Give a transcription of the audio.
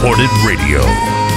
Ported Radio.